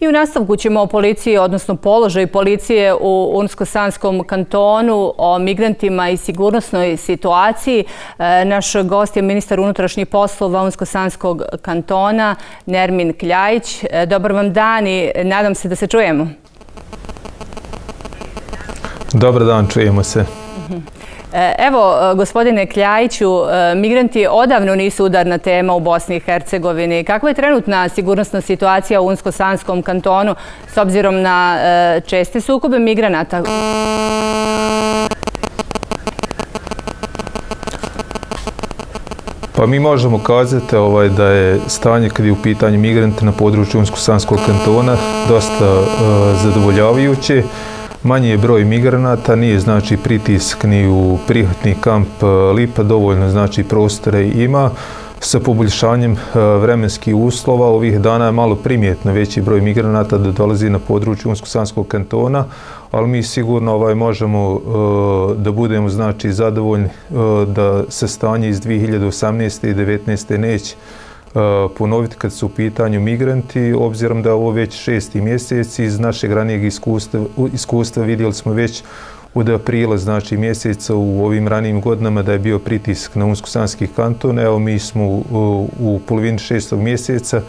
I u nastavku ćemo o policiji, odnosno položaj policije u Unsko-Sanskom kantonu, o migrantima i sigurnosnoj situaciji. E, naš gost je ministar unutrašnjih poslova Unsko-Sanskog kantona, Nermin Kljajić. E, dobar vam dan i nadam se da se čujemo. Dobar dan, čujemo se. E, evo, e, gospodine Kljajiću, e, migranti odavno nisu udarna tema u Bosni i Hercegovini. Kakva je trenutna sigurnosna situacija u Unsko-Sanskom kantonu s obzirom na česte sukobe migranata? Pa mi možemo kazati ovaj, da je stanje kad je u pitanju migranta na području Unsko-Sanskog kantona dosta zadovoljavajuće manji je broj migranata, nije znači pritisk ni u prihvatni kamp e, Lipa, dovoljno znači prostore ima. Sa poboljšanjem e, vremenskih uslova ovih dana je malo primjetno veći broj migranata da dolazi na području Unsko-Sanskog kantona, ali mi sigurno ovaj možemo e, da budemo znači zadovoljni da se stanje iz 2018. i 2019. neće Eh, ponoviti kad su u pitanju migranti, obzirom da ovo već šesti mjesec iz našeg ranijeg iskustva, iskustva vidjeli smo već od aprila, znači mjeseca u ovim ranijim godinama da je bio pritisk na Unsko-Sanski kanton. Evo mi smo u, u polovini šestog mjeseca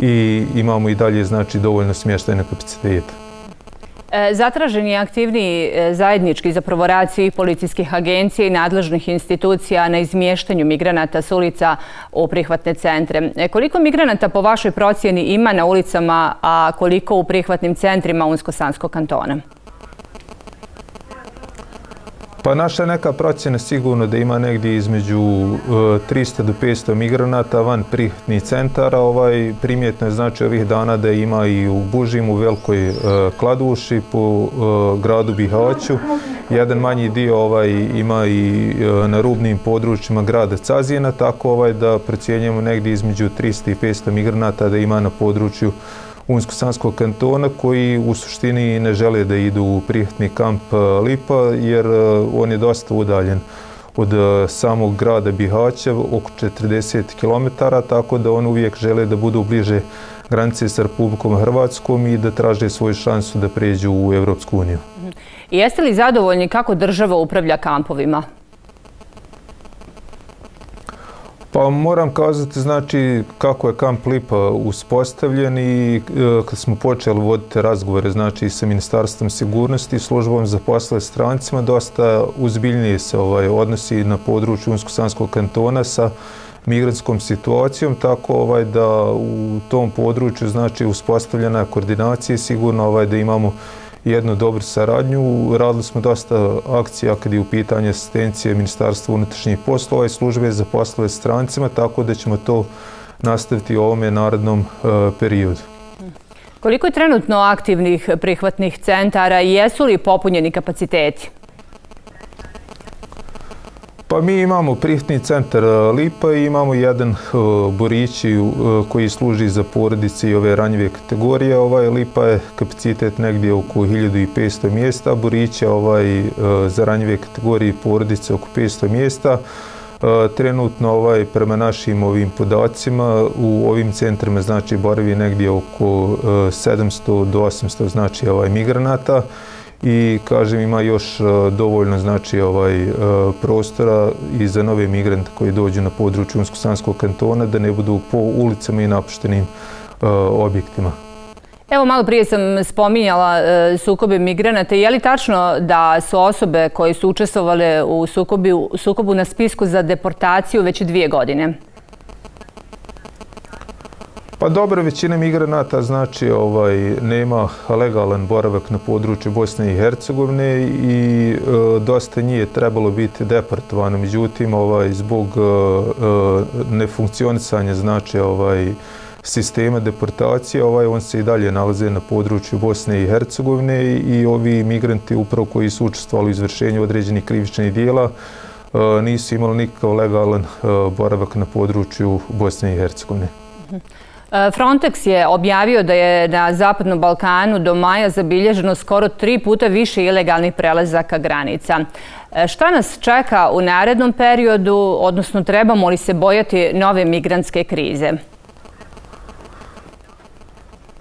i imamo i dalje znači dovoljno smještajne kapacitete. E, zatražen je aktivni zajednički e, zajednički za svih policijskih agencija i nadležnih institucija na izmještanju migranata s ulica u prihvatne centre. E, koliko migranata po vašoj procjeni ima na ulicama, a koliko u prihvatnim centrima Unsko-Sanskog kantona? Pa naša neka procjena sigurno da ima negdje između e, 300 do 500 migranata van prihvatnih centara. Ovaj, primjetno je znači ovih dana da ima i u Bužim, u Velikoj e, Kladuši, po e, gradu Bihaću. Jedan manji dio ovaj, ima i na rubnim područjima grada Cazijena, tako ovaj, da procjenjujemo negdje između 300 i 500 migranata da ima na području Unsko-Sanskog kantona koji u suštini ne žele da idu u prihatni kamp e, Lipa jer e, on je dosta udaljen od e, samog grada Bihaća, oko 40 km, tako da on uvijek žele da budu bliže granice sa Republikom Hrvatskom i da traže svoju šansu da pređu u Evropsku uniju. Jeste li zadovoljni kako država upravlja kampovima? Pa moram kazati znači kako je kamp Lipa uspostavljen i e, kad smo počeli voditi razgovore znači sa Ministarstvom sigurnosti i službom za posle strancima dosta uzbiljnije se ovaj, odnosi na području Unsko-Sanskog kantona sa migranskom situacijom, tako ovaj, da u tom području znači uspostavljena koordinacija sigurno ovaj, da imamo jednu dobru saradnju. Radili smo dosta akcija kad je u pitanju asistencije Ministarstva unutrašnjih poslova i službe za poslove strancima, tako da ćemo to nastaviti u ovome narodnom e, periodu. Koliko je trenutno aktivnih prihvatnih centara i jesu li popunjeni kapaciteti? Pa mi imamo prihtni centar e, Lipa i imamo jedan e, uh, borići uh, e, koji služi za porodice i ove ranjive kategorije. Ovaj Lipa je kapacitet negdje oko 1500 mjesta, borića ovaj, uh, za ranjive kategorije porodice oko 500 mjesta. Trenutno ovaj, prema našim ovim podacima u ovim centrima znači boravi negdje oko 700 do 800 znači ovaj migranata i kažem ima još e, dovoljno znači ovaj e, prostora i za nove migrante koji dođu na području Unsko-Sanskog kantona da ne budu po ulicama i napuštenim e, objektima. Evo malo prije sam spominjala sukobe migranata. Je li tačno da su osobe koje su učestvovale u sukobu na spisku za deportaciju već dvije godine? Pa dobro, većina migranata znači ovaj nema legalan boravak na području Bosne i Hercegovine i e, dosta njih je trebalo biti deportovano. Međutim, ovaj zbog e, e, nefunkcionisanja znači ovaj sistema deportacije, ovaj on se i dalje nalaze na području Bosne i Hercegovine i ovi migranti upravo koji su učestvovali u izvršenju određenih krivičnih dijela e, nisu imali nikakav legalan e, boravak na području Bosne i Hercegovine. Mhm. E, Frontex je objavio da je na Zapadnom Balkanu do maja zabilježeno skoro tri puta više ilegalnih prelazaka granica. E, šta nas čeka u narednom periodu, odnosno trebamo li se bojati nove migrantske krize?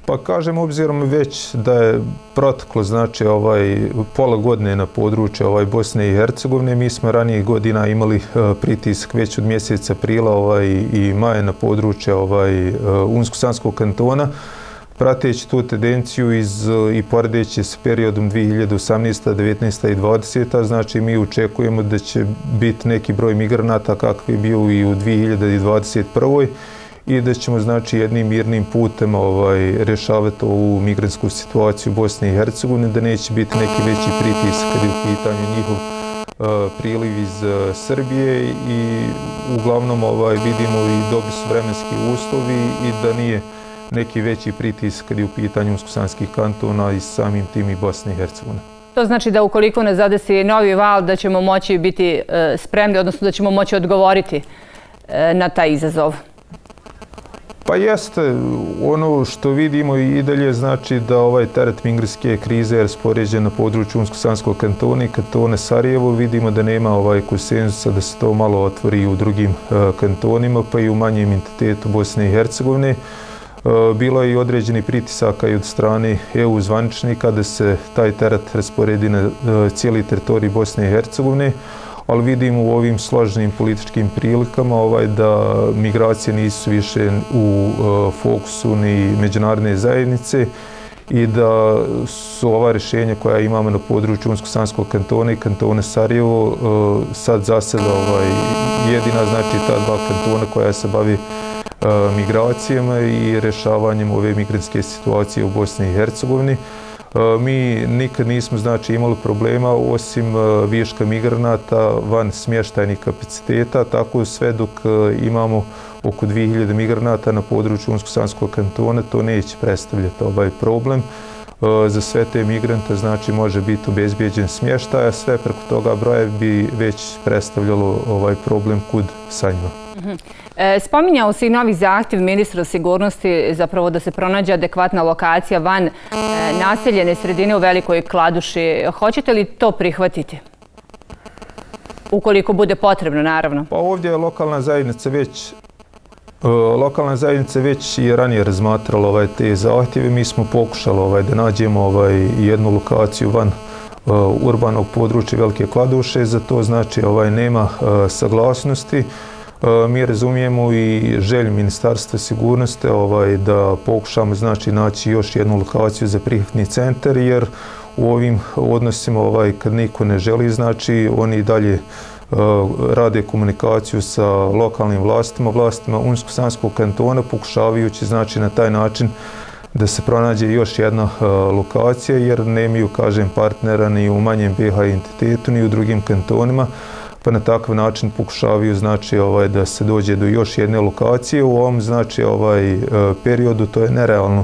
Pa kažem, obzirom već da je proteklo znači ovaj pola godine na području ovaj Bosne i Hercegovine, mi smo ranije godina imali uh, pritisak već od mjeseca aprila ovaj i maja na područje ovaj uh, Unsko-Sanskog kantona prateći tu tendenciju iz, eh, i poredeći s periodom 2018. 19. i 20. znači mi očekujemo da će biti neki broj migranata kakvi je bio i u 2021 i da ćemo znači jednim mirnim putem ovaj rješavati ovu migransku situaciju u Bosni i Hercegovini, da neće biti neki veći pritisak kad je u pitanju njihov uh, priliv iz uh, Srbije i uglavnom ovaj vidimo i dobri su vremenski uslovi i da nije neki veći pritisak kad je u pitanju uskusanskih kantona i samim tim i Bosne i Hercegovine. To znači da ukoliko ne zadesi novi val, da ćemo moći biti eh, spremni, odnosno da ćemo moći odgovoriti na taj izazov? Pa jeste, ono što vidimo i dalje znači da ovaj teret mingrijske krize je raspoređen na području Unsko-Sanskog kantona i kantone Sarajevo. Vidimo da nema ovaj konsenzusa da se to malo otvori u drugim uh, kantonima, pa i u manjem entitetu Bosne i Hercegovine. Uh, bilo je i određeni pritisaka i od strane EU zvaničnika da se taj teret rasporedi na uh, cijeli teritorij Bosne i Hercegovine ali vidimo u ovim složenim političkim prilikama ovaj da migracije nisu više u e, fokusu ni međunarodne zajednice i da su ova rješenja koja imamo na području Unsko-Sanskog kantona i kantone Sarajevo e, sad zaseda ovaj, jedina znači ta dva kantona koja se bavi E, migracijama i rješavanjem ove migrantske situacije u Bosni i Hercegovini. E, mi nikad nismo znači imali problema osim e, viška migranata van smještajnih kapaciteta, tako sve dok imamo oko 2000 migranata na području Unsko-Sanskog kantona, to neće predstavljati ovaj problem. Za sve te migrante znači može biti obezbijeđen smještaj, a sve preko toga broja bi već predstavljalo ovaj problem kud sa njima. Mhm. E, spominjao se i novi zahtjev ministra sigurnosti zapravo da se pronađe adekvatna lokacija van e, naseljene sredine u Velikoj Kladuši. Hoćete li to prihvatiti? Ukoliko bude potrebno, naravno. Pa ovdje je lokalna zajednica već e, Lokalna zajednica već je ranije razmatrala ovaj, te zahtjeve. Mi smo pokušali ovaj, da nađemo ovaj, jednu lokaciju van urbanog područja Velike Kladuše. Za to znači ovaj, nema saglasnosti. E, mi razumijemo i želju Ministarstva sigurnosti ovaj, da pokušamo znači, naći još jednu lokaciju za prihvatni centar, jer u ovim odnosima ovaj, kad niko ne želi, znači oni dalje e, rade komunikaciju sa lokalnim vlastima, vlastima Unsko-Sanskog kantona, pokušavajući znači, na taj način da se pronađe još jedna uh, lokacija, jer nemaju, kažem, partnera ni u manjem BH entitetu, ni u drugim kantonima pa na takav način pokušavaju znači ovaj da se dođe do još jedne lokacije u ovom znači ovaj e, periodu to je nerealno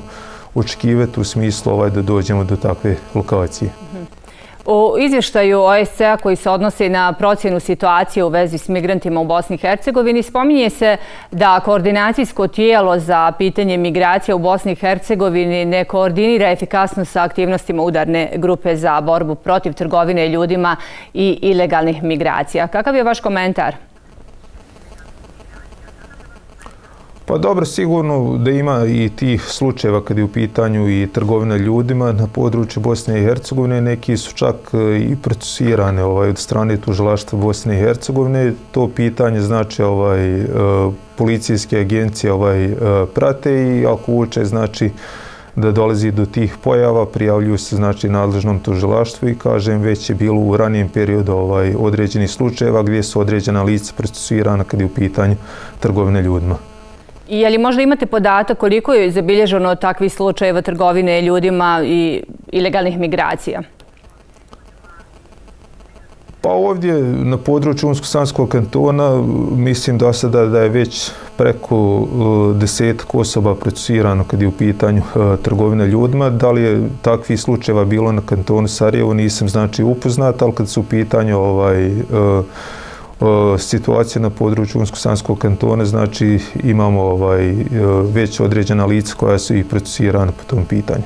očekivati u smislu ovaj da dođemo do takve lokacije. Mhm. U izvještaju OSCE-a koji se odnosi na procjenu situacije u vezi s migrantima u Bosni i Hercegovini spominje se da koordinacijsko tijelo za pitanje migracija u Bosni i Hercegovini ne koordinira efikasno sa aktivnostima udarne grupe za borbu protiv trgovine ljudima i ilegalnih migracija. Kakav je vaš komentar? Pa dobro, sigurno da ima i tih slučajeva kad je u pitanju i trgovina ljudima na području Bosne i Hercegovine. Neki su čak e, i procesirane ovaj, od strane tužilaštva Bosne i Hercegovine. To pitanje znači ovaj, e, policijske agencije ovaj, e, prate i ako uče znači da dolazi do tih pojava, prijavljuju se znači nadležnom tužilaštvu i kažem već je bilo u ranijem periodu ovaj, određeni slučajeva gdje su određena lica procesirana kad je u pitanju trgovine ljudima. I je li možda imate podatak koliko je zabilježeno takvih slučajeva trgovine ljudima i ilegalnih migracija? Pa ovdje na području Unsko-Sanskog kantona mislim da sada da je već preko uh, desetak osoba procesirano kad je u pitanju e, trgovina trgovine ljudima. Da li je takvih slučajeva bilo na kantonu Sarajevo nisam znači upoznat, ali kad su u pitanju ovaj, e, situacija na području Unsko-Sanskog kantona, znači imamo ovaj, e, već određena lica koja su i procesirana po tom pitanju.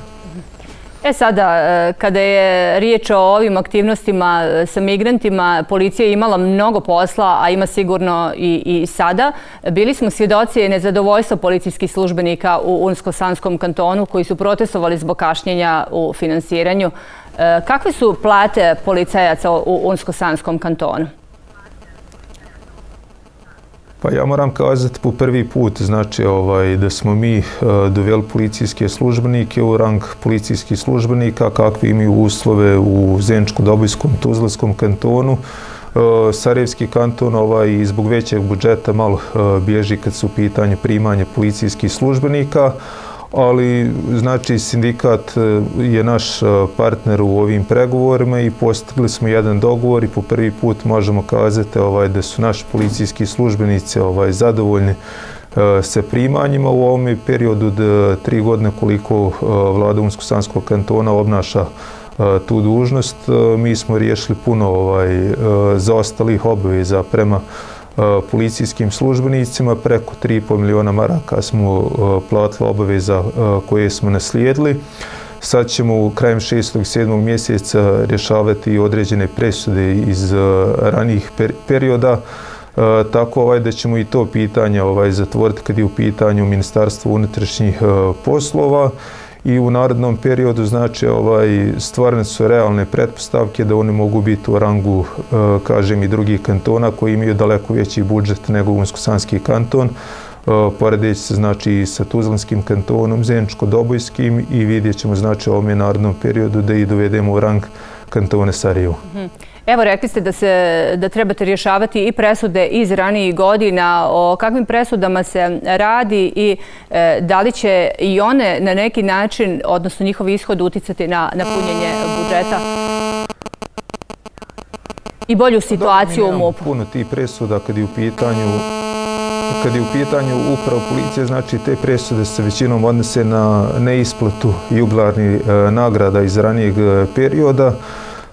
E sada, e, kada je riječ o ovim aktivnostima e, sa migrantima, policija je imala mnogo posla, a ima sigurno i, i sada. Bili smo svjedoci nezadovoljstva policijskih službenika u Unsko-Sanskom kantonu koji su protestovali zbog kašnjenja u finansiranju. Kakve su plate policajaca u Unsko-Sanskom kantonu? Pa ja moram kazati po prvi put znači ovaj da smo mi uh, doveli policijske službenike u rang policijskih službenika kakvi imaju uslove u Zeničko-Dobojskom Tuzlanskom kantonu. Uh, Sarajevski kanton ovaj, i zbog većeg budžeta malo uh, bježi kad su u pitanju primanja policijskih službenika, ali znači sindikat e, je naš e, partner u ovim pregovorima i postigli smo jedan dogovor i po prvi put možemo kazati ovaj da su naši policijski službenici ovaj zadovoljni se sa primanjima u ovom periodu od e, tri godine koliko vlada Unsko-Sanskog kantona obnaša tu dužnost, mi smo riješili puno ovaj, zaostalih obaveza prema Eh, policijskim službenicima. Preko 3,5 miliona maraka smo eh, platili obaveza eh, koje smo naslijedili. Sad ćemo u krajem 6. i 7. mjeseca rješavati određene presude iz ranijih perioda. Tako ovaj, da ćemo i to pitanje ovaj, zatvoriti kad je u pitanju Ministarstva unutrašnjih poslova i u narodnom periodu znači ovaj stvarne su realne pretpostavke da oni mogu biti u rangu eh, kažem i drugih kantona koji imaju daleko veći budžet nego Unsko-Sanski kanton eh, poredeći se znači i sa Tuzlanskim kantonom, Zeničko-Dobojskim i vidjet ćemo znači u ovom narodnom periodu da i dovedemo u rang kantone Sarajevo. Mhm. Evo, rekli ste da, se, da trebate rješavati i presude iz ranijih godina. O kakvim presudama se radi i e, da li će i one na neki način, odnosno njihov ishod, uticati na, na punjenje budžeta? I bolju situaciju u MUP-u. Puno ti presuda kad je u pitanju kad je u pitanju upravo policije, znači te presude se većinom odnose na neisplatu jubilarnih e, nagrada iz ranijeg e, perioda.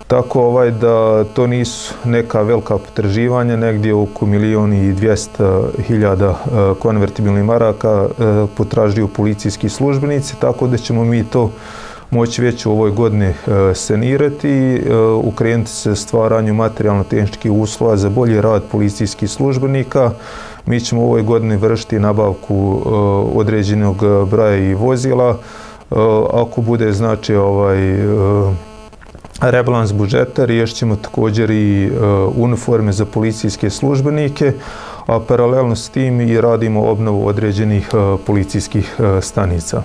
Tako ovaj da to nisu neka velika potraživanja, negdje oko milijon i dvijesta hiljada e, konvertibilnih maraka e, potražuju policijski službenici, tako da ćemo mi to moći već u ovoj godini e, sanirati i ukrenuti se stvaranju materijalno-tehničkih uslova za bolji rad policijskih službenika. Mi ćemo u ovoj godini vršiti nabavku određenog broja i vozila. Ako bude znači ovaj rebalans budžeta, riješćemo također i e, uniforme za policijske službenike, a paralelno s tim i radimo obnovu određenih e, policijskih e, stanica.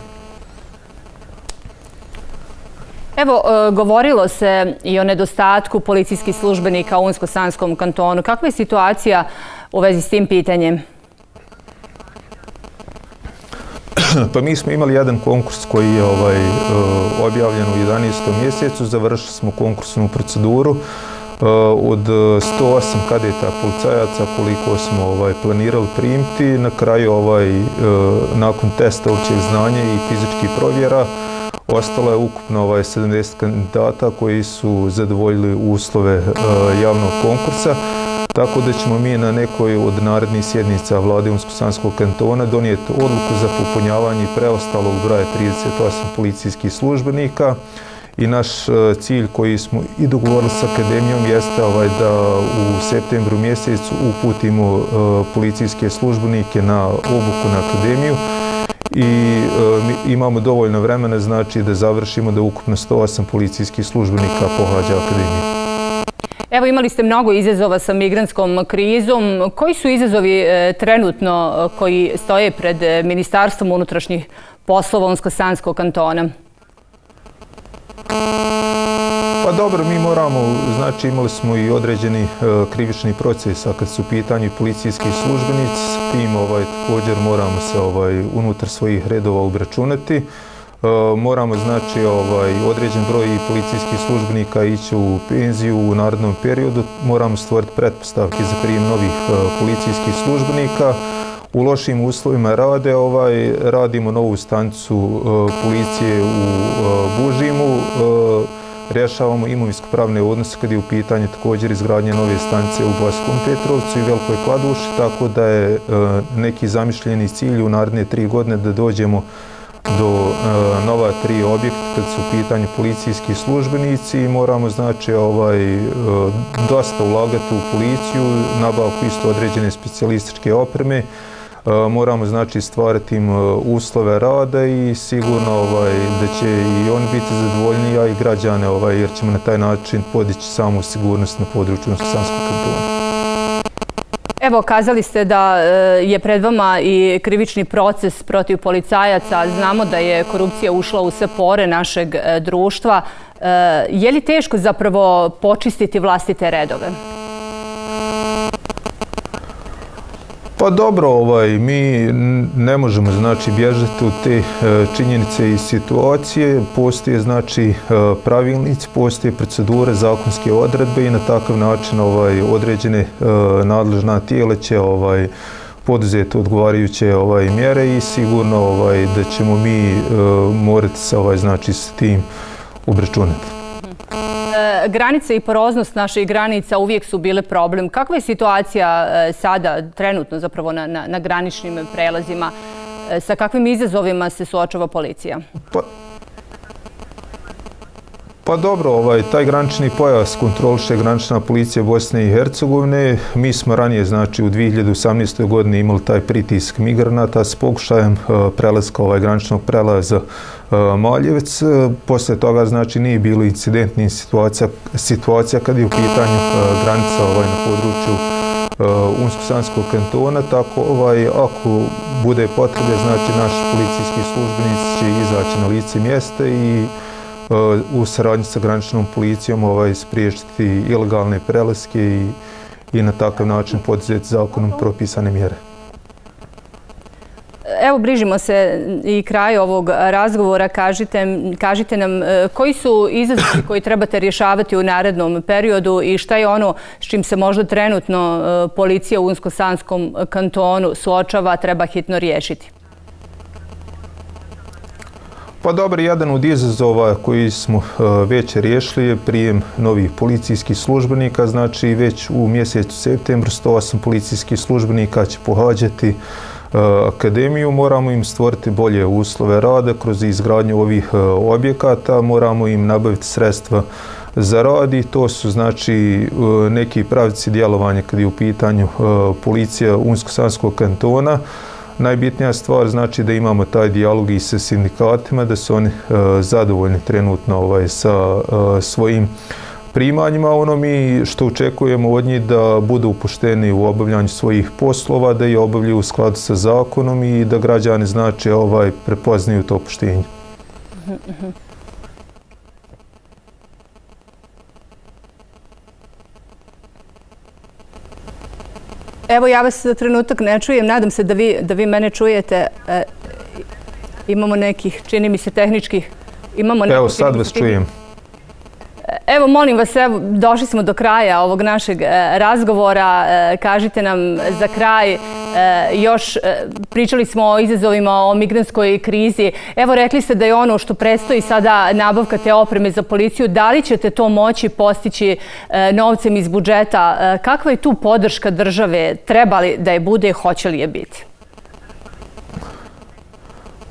Evo, govorilo se i o nedostatku policijskih službenika u Unsko-Sanskom kantonu. Kakva je situacija u vezi s tim pitanjem? pa mi smo imali jedan konkurs koji je ovaj eh, objavljen u 11. mjesecu, završili smo konkursnu proceduru eh, od eh, 108 kadeta policajaca koliko smo ovaj planirali primiti na kraju ovaj nakon testa općeg znanja i fizičkih provjera ostalo je ukupno ovaj 70 kandidata koji su zadovoljili uslove javnog konkursa tako da ćemo mi na nekoj od narednih sjednica vlade Unsko-Sanskog kantona donijeti odluku za popunjavanje preostalog broja 38 policijskih službenika i naš e, cilj koji smo i dogovorili s akademijom jeste ovaj da u septembru mjesecu uputimo e, policijske službenike na obuku na akademiju i e, imamo dovoljno vremena znači da završimo da ukupno 108 policijskih službenika pohađa akademiju. Evo imali ste mnogo izazova sa migranskom krizom. Koji su izazovi e, trenutno e, koji stoje pred e, Ministarstvom unutrašnjih poslova Unsko-Sanskog kantona? Pa dobro, mi moramo, znači imali smo i određeni krivični proces, a kad su u pitanju policijski službenici, s tim ovaj, također moramo se ovaj, unutar svojih redova obračunati. E, moramo znači ovaj određen broj policijskih službenika ići u penziju u narodnom periodu, moramo stvoriti pretpostavke za prijem novih e, policijskih službenika. U lošim uslovima rade, ovaj, radimo novu stanicu e, policije u Bužimu, rješavamo imovinsko-pravne odnose kad je u pitanju također izgradnje nove stanice u Boskom Petrovcu i Velikoj Kladuši, tako da je neki zamišljeni cilj u naredne tri godine da dođemo do e, nova tri objekta kad su u pitanju policijski službenici i moramo znači ovaj e, dosta ulagati u policiju, nabavku isto određene specijalističke opreme, e, moramo znači stvarati im e, uslove rada i sigurno ovaj da će i oni biti zadovoljni a i građane ovaj jer ćemo na taj način podići samu sigurnost na području Sanskog kantona. Evo, kazali ste da e, je pred vama i krivični proces protiv policajaca. Znamo da je korupcija ušla u sve pore našeg e, društva. E, je li teško zapravo počistiti vlastite redove? Pa dobro, ovaj, mi ne možemo znači bježati u te e, činjenice i situacije. Postoje znači e, pravilnici, postoje procedure, zakonske odredbe i na takav način ovaj određene e, nadležna tijela će ovaj poduzeti odgovarajuće ovaj mjere i sigurno ovaj da ćemo mi morati se ovaj znači s tim obračunati. Granice i poroznost naših granica uvijek su bile problem. Kakva je situacija e, sada, trenutno zapravo na, na, na graničnim prelazima? E, sa kakvim izazovima se suočava policija? Pa, Pa dobro, ovaj, taj granični pojas kontroliše granična policija Bosne i Hercegovine. Mi smo ranije, znači u 2018. godini imali taj pritisk migranata s pokušajem uh, prelaska ovaj graničnog prelaza uh, Maljevec. E, posle toga, znači, nije bilo incidentni situacija, situacija kad je u pitanju uh, granica ovaj, na području uh, Unsko-Sanskog kantona, tako ovaj, ako bude potrebe, znači, naši policijski službenici će izaći na lice mjesta i u saradnji sa graničnom policijom ovaj, spriječiti ilegalne prelaske i, i na takav način podizeti zakonom propisane mjere. Evo, brižimo se i kraj ovog razgovora. Kažite, kažite nam e, koji su izazovi koji trebate rješavati u narednom periodu i šta je ono s čim se možda trenutno e, policija u Unsko-Sanskom kantonu suočava, treba hitno riješiti? Pa dobro, jedan od izazova koji smo e, već riješili je prijem novih policijskih službenika, znači već u mjesecu septembru 108 policijskih službenika će pohađati e, akademiju, moramo im stvoriti bolje uslove rada kroz izgradnju ovih e, objekata, moramo im nabaviti sredstva za rad i to su znači neki pravici djelovanja kad je u pitanju policija Unsko-Sanskog kantona, najbitnija stvar znači da imamo taj dijalog i sa sindikatima, da su oni e, zadovoljni trenutno ovaj, sa e, svojim primanjima. Ono mi što očekujemo od njih da budu upošteni u obavljanju svojih poslova, da je obavljaju u skladu sa zakonom i da građani znači ovaj prepoznaju to poštenje. Mhm, mhm. Evo, ja vas za trenutak ne čujem. Nadam se da vi, da vi mene čujete. E, imamo nekih, čini mi se, tehničkih... Imamo Evo, sad vas čujem. Evo, molim vas, evo, došli smo do kraja ovog našeg e, razgovora. E, kažite nam za kraj, E, još e, pričali smo o izazovima o migranskoj krizi. Evo, rekli ste da je ono što prestoji sada nabavka te opreme za policiju. Da li ćete to moći postići e, novcem iz budžeta? Kakva je tu podrška države? Trebali da je bude, hoće li je biti?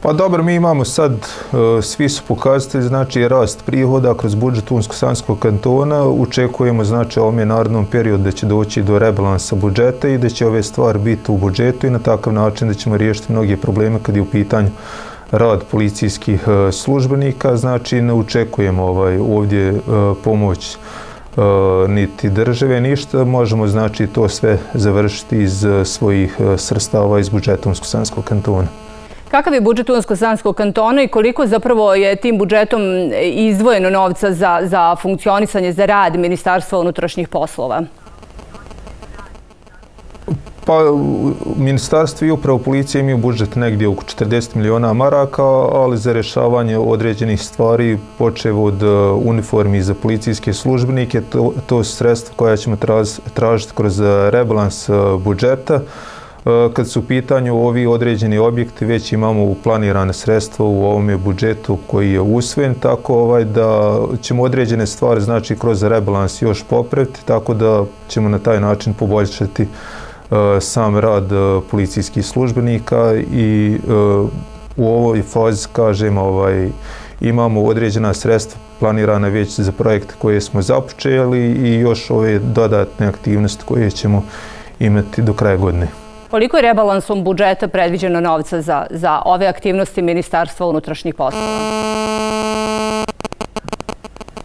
Pa dobro, mi imamo sad, e, svi su pokazatelji, znači rast prihoda kroz budžet Unsko-Sanskog kantona. Očekujemo, znači, ovom je narodnom periodu da će doći do rebalansa budžeta i da će ove stvari biti u budžetu i na takav način da ćemo riješiti mnoge probleme kad je u pitanju rad policijskih e, službenika. Znači, ne očekujemo ovaj, ovdje e, pomoć niti države, ništa. Možemo, znači, to sve završiti iz svojih srstava iz budžeta Unsko-Sanskog kantona. Kakav je budžet Unsko-Sanskog kantona i koliko zapravo je tim budžetom izdvojeno novca za, za funkcionisanje, za rad Ministarstva unutrašnjih poslova? Pa, ministarstvo i upravo policije imaju budžet negdje oko 40 miliona maraka, ali za rješavanje određenih stvari, počevo od e, uniformi za policijske službenike, to, to su sredstva koja ćemo tražiti kroz e, rebalans e, budžeta. E, E, kad su u pitanju ovi određeni objekti, već imamo planirane sredstva u ovom budžetu koji je usvojen, tako ovaj, da ćemo određene stvari znači kroz rebalans još popraviti, tako da ćemo na taj način poboljšati e, sam rad e, policijskih službenika i u ovoj fazi, kažem, ovaj, imamo određena sredstva planirana već za projekte koje smo započeli i još ove dodatne aktivnosti koje ćemo imati do kraja godine. Koliko je rebalansom budžeta predviđeno novca za, za ove aktivnosti Ministarstva unutrašnjih poslova?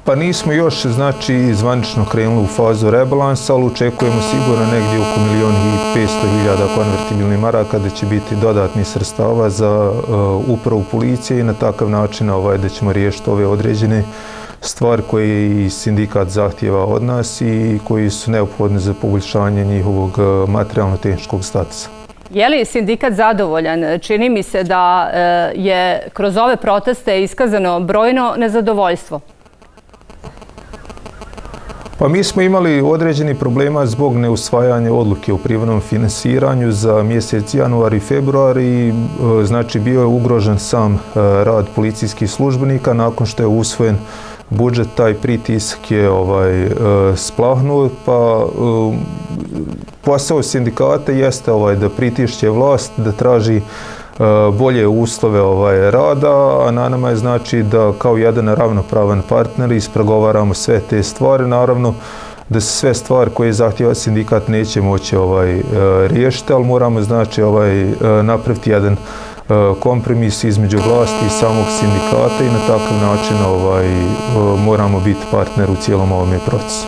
Pa nismo još znači zvanično krenuli u fazu rebalansa, ali očekujemo sigurno negdje oko milijon i 500 hiljada konvertibilnih maraka da će biti dodatni srstava za uh, upravu policije i na takav način ovaj, da ćemo riješiti ove određene stvari koje sindikat zahtjeva od nas i koji su neophodne za poboljšanje njihovog uh, materijalno-tehničkog statusa. Je li sindikat zadovoljan? Čini mi se da uh, je kroz ove proteste iskazano brojno nezadovoljstvo. Pa mi smo imali određeni problema zbog neusvajanja odluke o privatnom finansiranju za mjesec januar i februar i e, znači bio je ugrožen sam e, rad policijskih službenika nakon što je usvojen budžet, taj pritisak je ovaj, e, splahnuo, pa e, posao sindikata jeste ovaj, da pritišće vlast, da traži e, bolje uslove ovaj rada, a na nama je znači da kao jedan ravnopravan partner ispregovaramo sve te stvari, naravno da se sve stvari koje zahtjeva sindikat neće moći ovaj riješiti, ali moramo znači ovaj napraviti jedan E, kompromis između vlasti i samog sindikata i na takav način ovaj e, moramo biti partner u cijelom ovom procesu.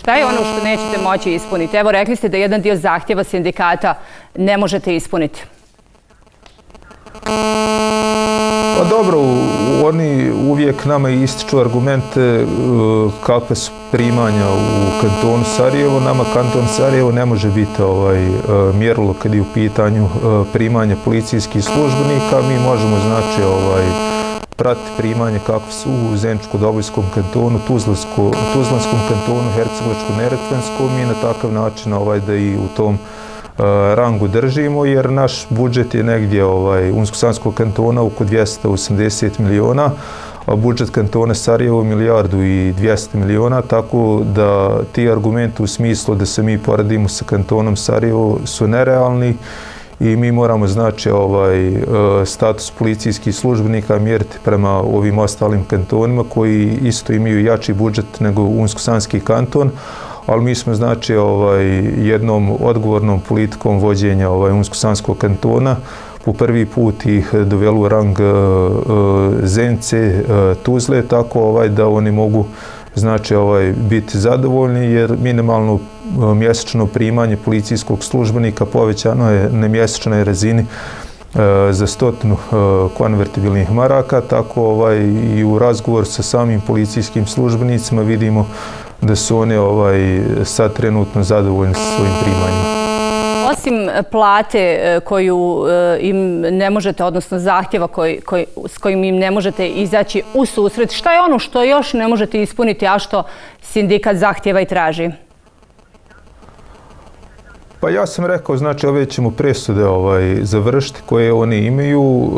Šta je ono što nećete moći ispuniti? Evo rekli ste da jedan dio zahtjeva sindikata ne možete ispuniti. Pa dobro, oni uvijek nama ističu argumente e, kakve su primanja u kantonu Sarajevo. Nama kanton Sarajevo ne može biti ovaj, e, mjerilo kad je u pitanju e, primanja policijskih službenika. Mi možemo znači ovaj, pratiti primanje kakve su u Zeničko-Dobojskom kantonu, Tuzlanskom kantonu, Hercegovačko-Neretvenskom i na takav način ovaj, da i u tom kantonu E, rangu držimo, jer naš budžet je negdje ovaj, Unsko-Sanskog kantona oko 280 miliona, a budžet kantona Sarajevo milijardu i 200 miliona, tako da ti argumenti u smislu da se mi poradimo sa kantonom Sarajevo su nerealni i mi moramo znači ovaj e, status policijskih službenika mjeriti prema ovim ostalim kantonima koji isto imaju jači budžet nego Unsko-Sanski kanton, ali mi smo znači ovaj jednom odgovornom politikom vođenja ovaj Unsko-Sanskog kantona po prvi put ih doveli u rang e, e, Zence, e, Tuzle, tako ovaj da oni mogu znači ovaj biti zadovoljni jer minimalno mjesečno primanje policijskog službenika povećano je na mjesečnoj razini za stotinu konvertibilnih maraka, tako ovaj, i u razgovor sa samim policijskim službenicima vidimo da su one ovaj, sad trenutno zadovoljni sa svojim primanjima. Osim e, plate e, koju e, im ne možete, odnosno zahtjeva koji, koji, s kojim im ne možete izaći u susret, šta je ono što još ne možete ispuniti, a što sindikat zahtjeva i traži? Pa ja sam rekao, znači ove ćemo presude ovaj, završiti koje oni imaju,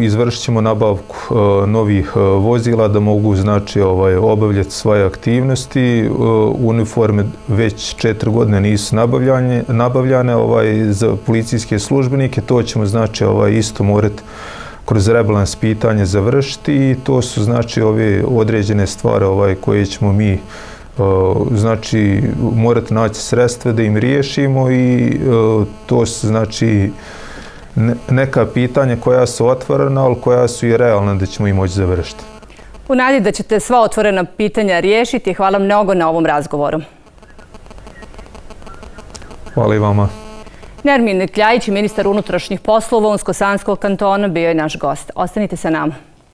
eh, izvršit ćemo nabavku eh, novih eh, vozila da mogu znači ovaj, obavljati svoje aktivnosti. Uniforme već četiri godine nisu nabavljane, nabavljane ovaj, za policijske službenike, to ćemo znači ovaj, isto morati kroz rebalans pitanje završiti i to su znači ove određene stvari ovaj, koje ćemo mi znači morate naći sredstva da im riješimo i to su znači neka pitanja koja su otvorena, ali koja su i realna da ćemo i moći završiti. U nadi da ćete sva otvorena pitanja riješiti. Hvala mnogo na ovom razgovoru. Hvala i vama. Nermin Kljajić, ministar unutrašnjih poslova Unsko-Sanskog kantona, bio je naš gost. Ostanite sa nama.